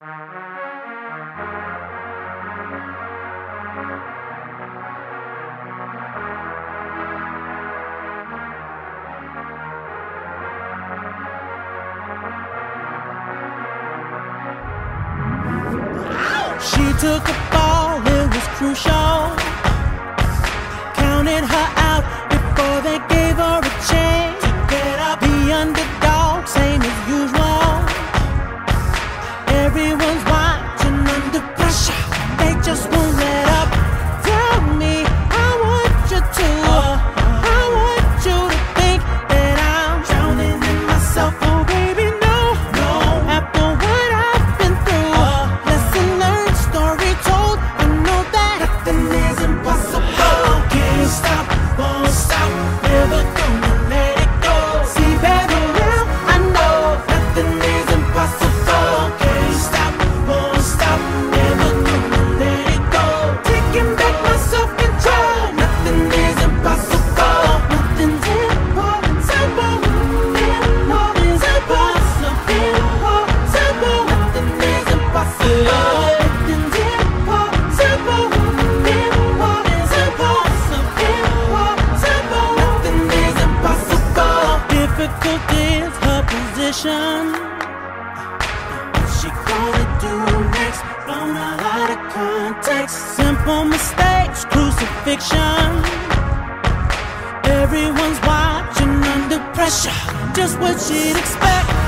She took a ball, it was crucial. Counted her out before they gave. What's she gonna do next? Blown out of context. Simple mistakes, crucifixion. Everyone's watching under pressure. Just what she'd expect.